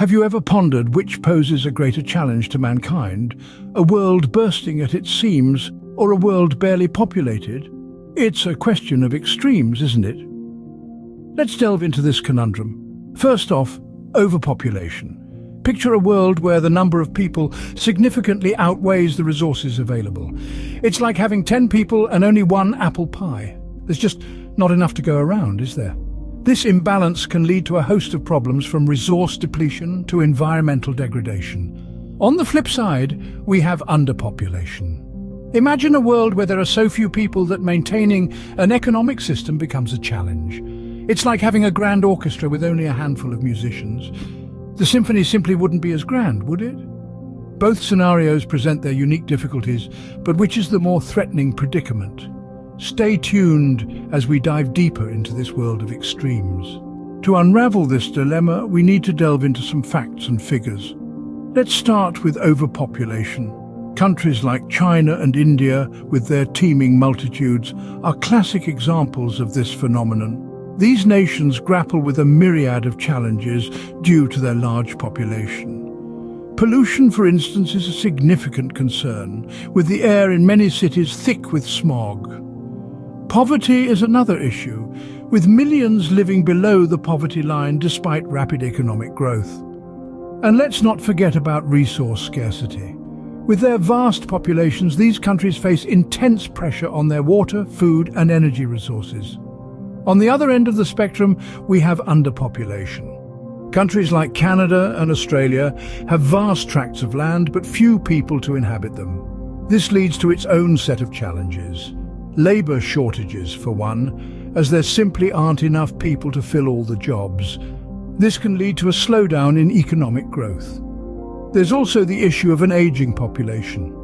Have you ever pondered which poses a greater challenge to mankind? A world bursting at its seams or a world barely populated? It's a question of extremes, isn't it? Let's delve into this conundrum. First off, overpopulation. Picture a world where the number of people significantly outweighs the resources available. It's like having 10 people and only one apple pie. There's just not enough to go around, is there? This imbalance can lead to a host of problems from resource depletion to environmental degradation. On the flip side, we have underpopulation. Imagine a world where there are so few people that maintaining an economic system becomes a challenge. It's like having a grand orchestra with only a handful of musicians. The symphony simply wouldn't be as grand, would it? Both scenarios present their unique difficulties, but which is the more threatening predicament? Stay tuned as we dive deeper into this world of extremes. To unravel this dilemma, we need to delve into some facts and figures. Let's start with overpopulation. Countries like China and India, with their teeming multitudes, are classic examples of this phenomenon. These nations grapple with a myriad of challenges due to their large population. Pollution, for instance, is a significant concern, with the air in many cities thick with smog. Poverty is another issue, with millions living below the poverty line despite rapid economic growth. And let's not forget about resource scarcity. With their vast populations, these countries face intense pressure on their water, food and energy resources. On the other end of the spectrum, we have underpopulation. Countries like Canada and Australia have vast tracts of land but few people to inhabit them. This leads to its own set of challenges. Labour shortages, for one, as there simply aren't enough people to fill all the jobs. This can lead to a slowdown in economic growth. There's also the issue of an ageing population.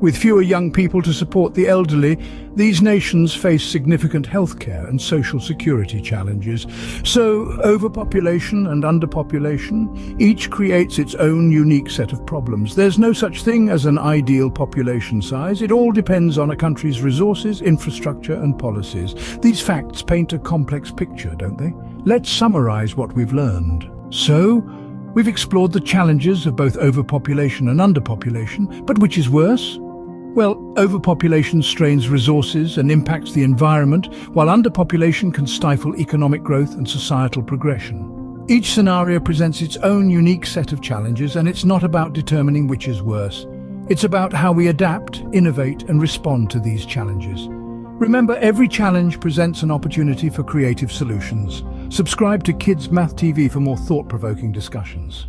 With fewer young people to support the elderly, these nations face significant healthcare and social security challenges. So, overpopulation and underpopulation each creates its own unique set of problems. There's no such thing as an ideal population size. It all depends on a country's resources, infrastructure and policies. These facts paint a complex picture, don't they? Let's summarize what we've learned. So, We've explored the challenges of both overpopulation and underpopulation, but which is worse? Well, overpopulation strains resources and impacts the environment, while underpopulation can stifle economic growth and societal progression. Each scenario presents its own unique set of challenges, and it's not about determining which is worse. It's about how we adapt, innovate and respond to these challenges. Remember, every challenge presents an opportunity for creative solutions. Subscribe to Kids Math TV for more thought-provoking discussions.